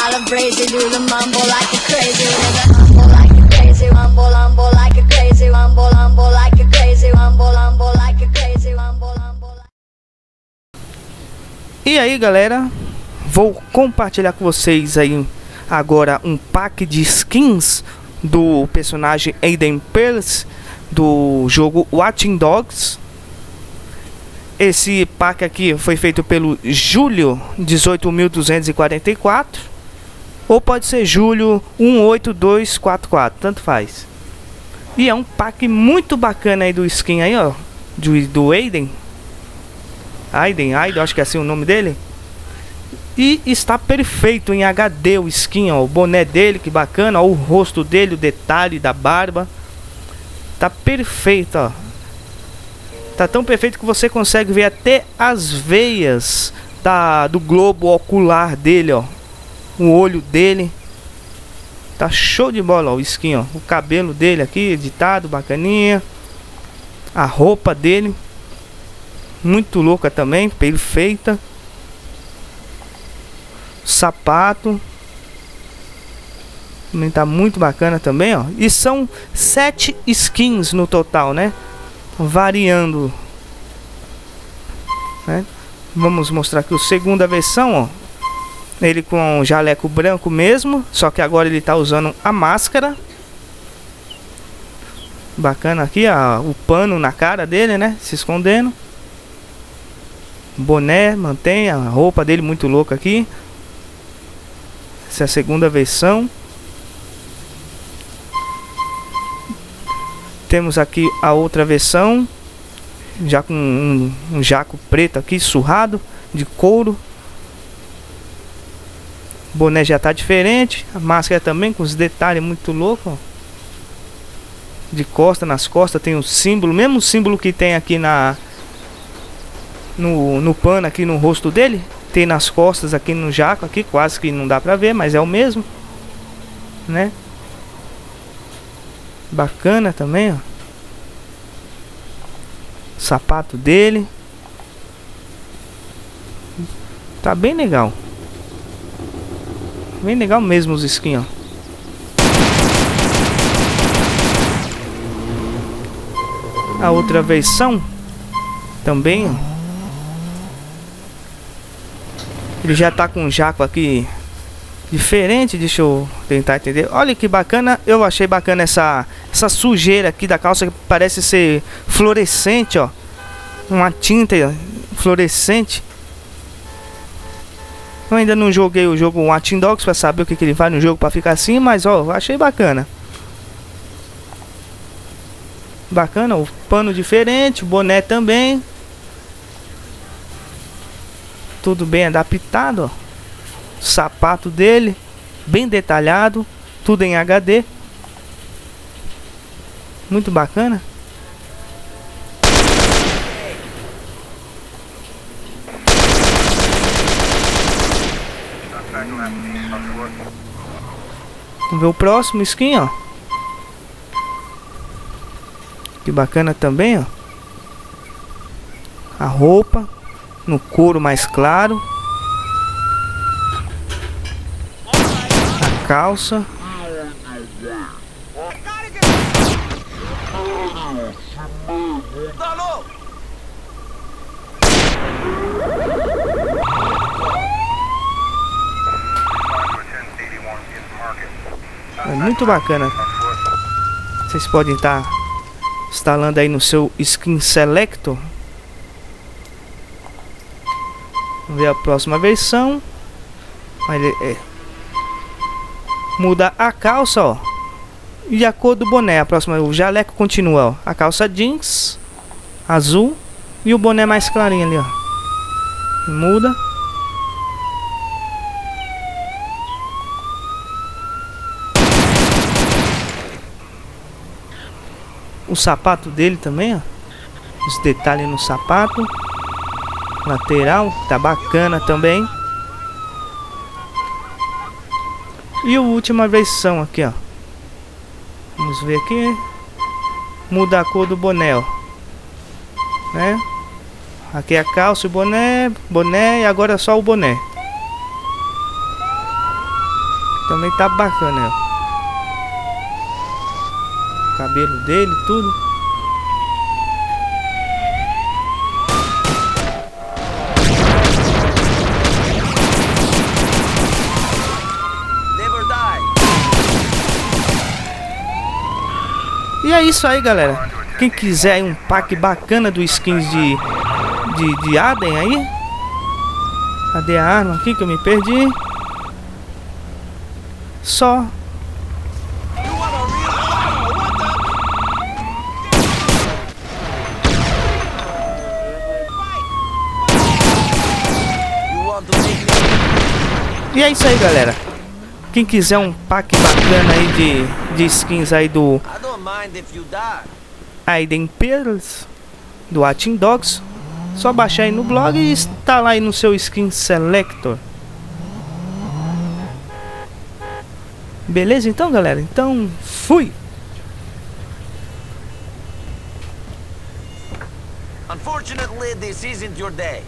do the mumble like a crazy. E aí galera, vou compartilhar com vocês aí agora um pack de skins do personagem Aiden Pearce do jogo Watching Dogs. Esse pack aqui foi feito pelo Júlio 18244 ou pode ser Júlio 18244, tanto faz. E é um pack muito bacana aí do skin aí, ó, do, do Aiden. Aiden, Aiden, acho que é assim o nome dele. E está perfeito em HD o skin, ó, o boné dele, que bacana, ó, o rosto dele, o detalhe da barba. Tá perfeito, ó. Tá tão perfeito que você consegue ver até as veias da, do globo ocular dele, ó. O olho dele. Tá show de bola, ó, o skin, ó. O cabelo dele aqui, editado, bacaninha. A roupa dele. Muito louca também, perfeita. Sapato. Também tá muito bacana também, ó. E são sete skins no total, né? variando. Né? Vamos mostrar aqui o segunda versão, ó. Ele com jaleco branco mesmo, só que agora ele está usando a máscara. Bacana aqui, ó, o pano na cara dele, né? Se escondendo. Boné, mantém a roupa dele muito louca aqui. Essa é a segunda versão. Temos aqui a outra versão, já com um, um jaco preto aqui, surrado, de couro. O boné já tá diferente, a máscara também com os detalhes muito loucos. De costa, nas costas tem o símbolo, mesmo símbolo que tem aqui na no, no pano aqui no rosto dele, tem nas costas aqui no jaco aqui, quase que não dá pra ver, mas é o mesmo, né? Bacana também, ó. Sapato dele. Tá bem legal. Bem legal mesmo os skins, ó. A outra versão também. Ele já tá com um jaco aqui diferente, deixa eu tentar entender. Olha que bacana, eu achei bacana essa essa sujeira aqui da calça que parece ser fluorescente, ó. Uma tinta fluorescente. Eu ainda não joguei o jogo Watching Dogs para saber o que, que ele faz no jogo para ficar assim, mas ó, achei bacana. Bacana, o pano diferente, o boné também. Tudo bem adaptado, ó sapato dele, bem detalhado, tudo em HD. Muito bacana. Vamos ver o próximo skin, ó. Que bacana também, ó. A roupa no couro mais claro. calça. É muito bacana. Vocês podem estar tá instalando aí no seu Skin Selector. Vamos ver a próxima versão. Ele é muda a calça, ó. E a cor do boné, a próxima, o jaleco continua, ó. A calça jeans, azul. E o boné mais clarinho ali, ó. Muda. O sapato dele também, ó. Os detalhes no sapato. Lateral, tá bacana também. E a última versão aqui, ó. Vamos ver aqui. Muda a cor do boné, ó. Né? Aqui é a calça o boné, boné e agora é só o boné. Também tá bacana, ó. Cabelo dele, tudo. E é isso aí, galera. Quem quiser um pack bacana do skins de, de, de Aden aí. Cadê a arma aqui que eu me perdi? Só E é isso aí, galera. Quem quiser um pack bacana aí de, de skins aí do. Aiden Pearls, do Atin Dogs, só baixar aí no blog e instalar aí no seu Skin Selector. Beleza então, galera? Então, fui! Unfortunately, this isn't your day.